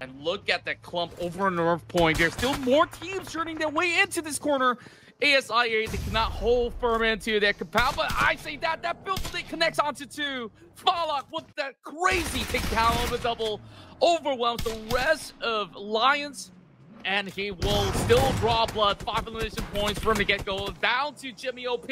And look at that clump over on North Point. There's still more teams turning their way into this corner. ASIA, they cannot hold firm into their compound, but I say that that build that connects onto two. Fallock with that crazy takedown on the double overwhelms the rest of Lions, and he will still draw blood. Five elimination points from the get-go, down to Jimmy OP,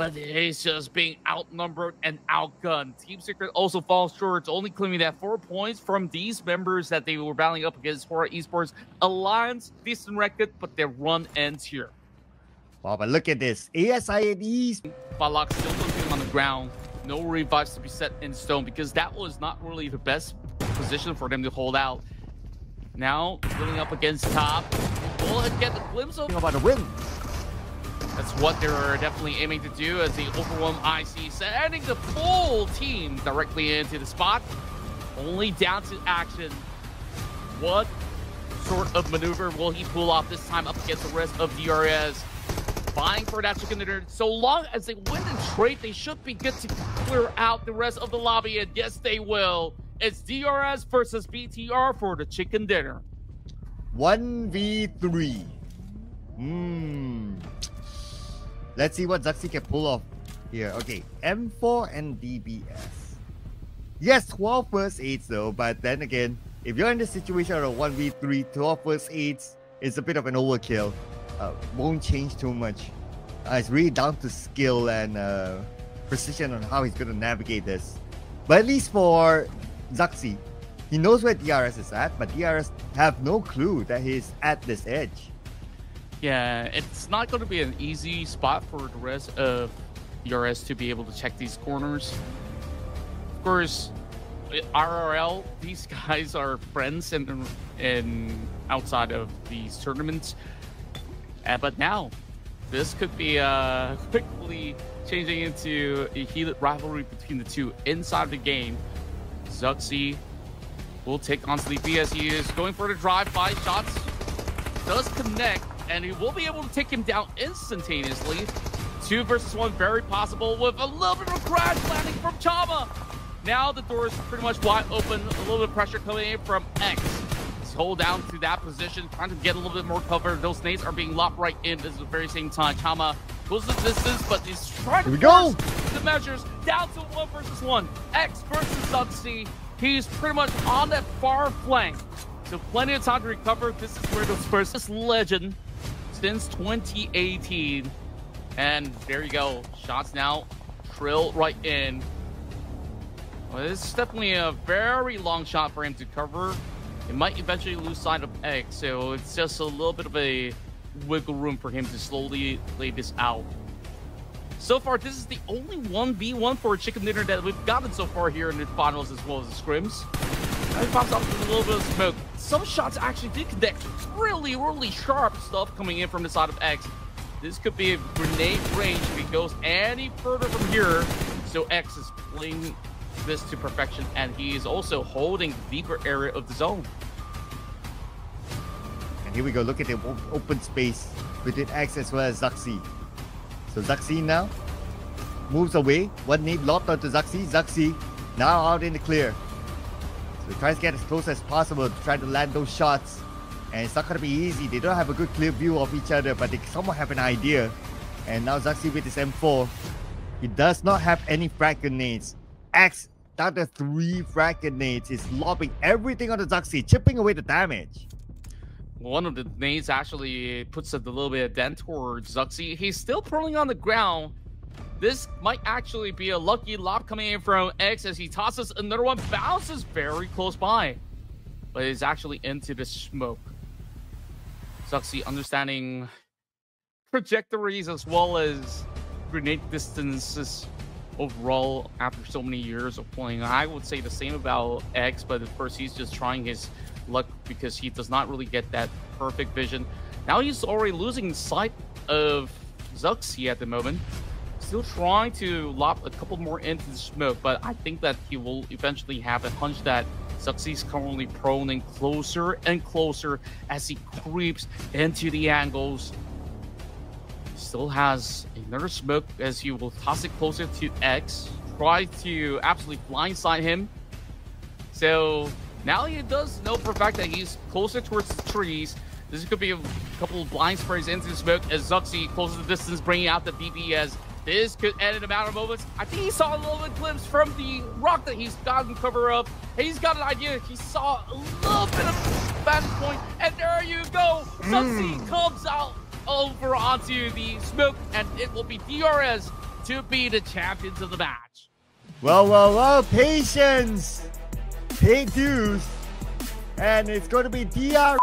but it's just being outnumbered and outgunned. Team Secret also falls short, only claiming that four points from these members that they were battling up against for Esports Alliance. Decent record, but their run ends here. Wow, but look at this. ASI and East. Fallock still looking on the ground. No revives to be set in stone because that was not really the best position for them to hold out. Now, going up against top. Will it get a glimpse of about a win. That's what they're definitely aiming to do as the overwhelm IC sending the full team directly into the spot. Only down to action. What sort of maneuver will he pull off this time up against the rest of DRS? vying for that chicken dinner. So long as they win and trade, they should be good to clear out the rest of the lobby, and yes, they will. It's DRS versus BTR for the chicken dinner. 1v3. Hmm. Let's see what Zaxi can pull off here. Okay, M4 and DBS. Yes, 12 first aids though, but then again, if you're in the situation of 1v3, 12 first aids is a bit of an overkill uh, won't change too much. Uh, it's really down to skill and uh, precision on how he's going to navigate this. But at least for Zaxi, he knows where DRS is at, but DRS have no clue that he's at this edge. Yeah, it's not going to be an easy spot for the rest of DRS to be able to check these corners. Of course, RRL, these guys are friends and and outside of these tournaments. Uh, but now, this could be uh, quickly changing into a heated rivalry between the two inside the game. Zuxxy will take on Sleepy as he is going for the drive-by shots. Does connect, and he will be able to take him down instantaneously. Two versus one, very possible with a little bit of a crash landing from Chama. Now the door is pretty much wide open. A little bit of pressure coming in from X hold down to that position, trying to get a little bit more cover. Those nades are being lopped right in this is at the very same time. Chama goes the distance, but he's trying to go. the measures down to one versus one. X versus Zuxxy. He's pretty much on that far flank. So plenty of time to recover. This is where those first this legend since 2018. And there you go. Shots now. Trill right in. Well, this is definitely a very long shot for him to cover. It might eventually lose sight of X, so it's just a little bit of a wiggle room for him to slowly lay this out. So far, this is the only 1v1 for a chicken dinner that we've gotten so far here in the finals as well as the scrims. Now he pops up with a little bit of smoke. Some shots actually did connect. Really, really sharp stuff coming in from the side of X. This could be a grenade range if he goes any further from here. So X is playing this to perfection, and he is also holding the deeper area of the zone. And here we go. Look at the open space between X as well as Zaxi. So Zaxi now moves away. One nade locked onto Zaxi. Zaxi now out in the clear. So tries to get as close as possible to try to land those shots. And it's not going to be easy. They don't have a good clear view of each other, but they somewhat have an idea. And now Zaxi with his M4. He does not have any frag grenades. X down to three frag grenades is lobbing everything on the Zaxi, chipping away the damage. One of the nades actually puts a little bit of dent towards Zuxxy. He's still pulling on the ground. This might actually be a lucky lob coming in from X as he tosses another one, bounces very close by. But is actually into the smoke. Zuxxy understanding trajectories as well as grenade distances overall after so many years of playing. I would say the same about X, but at first he's just trying his luck because he does not really get that perfect vision. Now he's already losing sight of Zuxxy at the moment. Still trying to lob a couple more into the smoke, but I think that he will eventually have a hunch that Zuxxy's currently prone and closer and closer as he creeps into the angles still has another smoke as he will toss it closer to X. Try to absolutely blindside him. So Now he does know for a fact that he's closer towards the trees. This could be a couple of blind sprays into the smoke as Zuxxy closes the distance, bringing out the DBS. This could end in a matter of moments. I think he saw a little bit glimpse from the rock that he's gotten cover of. He's got an idea. He saw a little bit of vantage point, and there you go. Zuxxy mm. comes out over onto the smoke, and it will be DRS to be the champions of the match. Well, well, well, patience. Pay dues. And it's going to be DRS